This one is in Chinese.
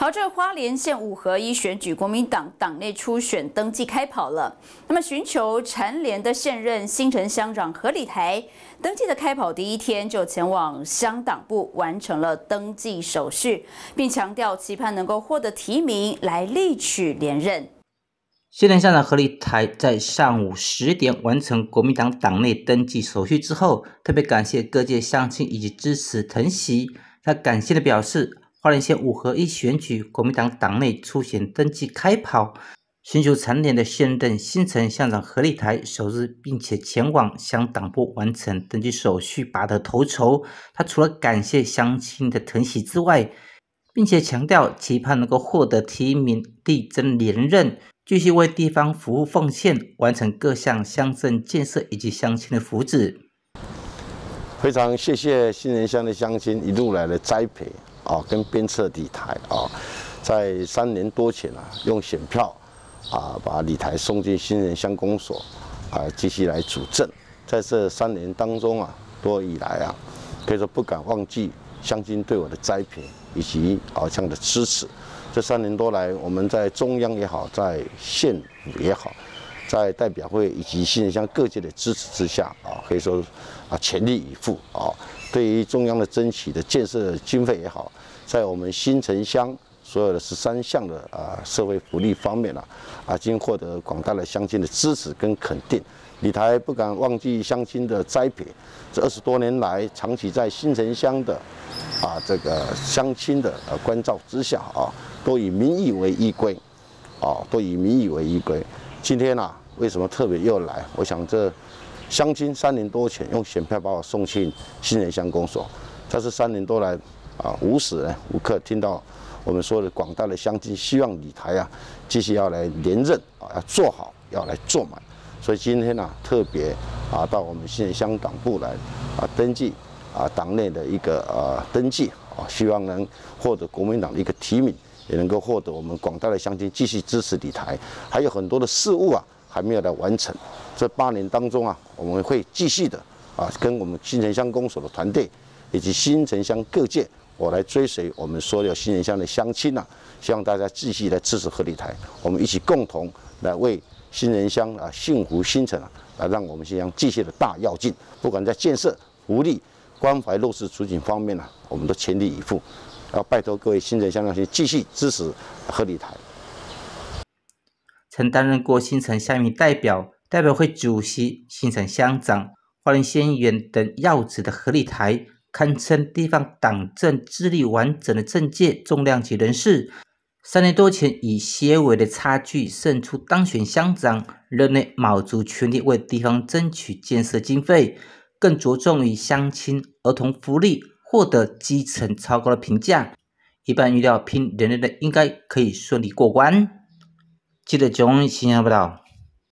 好，这花莲县五合一选举，国民党党内初选登记开跑了。那么，寻求蝉联的现任新城乡长何礼台，登记的开跑第一天就前往乡党部完成了登记手续，并强调期盼能够获得提名来力取连任。现任乡长何立台在上午十点完成国民党党内登记手续之后，特别感谢各界乡亲以及支持疼惜。他感谢的表示。花莲县五合一选举，国民党党内初选登记开跑，寻求蝉联的现任新城乡长何立台首日，并且前往乡党部完成登记手续，拔得头筹。他除了感谢乡亲的疼惜之外，并且强调期盼能够获得提名，力争连任，继续为地方服务奉献，完成各项乡镇建设以及乡亲的福祉。非常谢谢新人乡的乡亲一路来的栽培。啊，跟鞭策李台啊，在三年多前啊，用选票啊，把李台送进新人乡公所啊，继续来主政。在这三年当中啊，多以来啊，可以说不敢忘记乡亲对我的栽培以及啊这样的支持。这三年多来，我们在中央也好，在县也好，在代表会以及新人乡各界的支持之下啊，可以说啊全力以赴啊。对于中央的争取的建设经费也好，在我们新城乡所有的十三项的啊社会福利方面呢，啊，经获得广大的乡亲的支持跟肯定。李台不敢忘记乡亲的栽培，这二十多年来，长期在新城乡的啊这个乡亲的呃关照之下啊，都以民意为依归，啊，都以民意为依归。今天呢，为什么特别又来？我想这。乡亲三年多前用选票把我送进新人乡公所，这是三年多来啊无时无刻听到我们说的广大的乡亲希望李台啊继续要来连任啊要做好要来做满，所以今天呢特别啊到我们新人乡党部来啊登记啊党内的一个呃登记啊希望能获得国民党的一个提名，也能够获得我们广大的乡亲继续支持李台，还有很多的事务啊。还没有来完成，这八年当中啊，我们会继续的啊，跟我们新城乡公所的团队以及新城乡各界，我来追随我们所有新城乡的乡亲呐，希望大家继续来支持合理台，我们一起共同来为新人乡啊幸福新城啊，来让我们新乡继续的大跃进，不管在建设、福利、关怀弱势处境方面呢，我们都全力以赴，要拜托各位新城乡乡亲继续支持合理台。曾担任过新城乡民代表、代表会主席、新城乡长、花莲县议员等要职的何立台，堪称地方党政资历完整的政界重量级人士。三年多前，以些微的差距胜出当选乡长，任内卯足全力为地方争取建设经费，更着重于乡亲儿童福利，获得基层超高的评价。一般预料，拼连任的应该可以顺利过关。记得九新闻不到。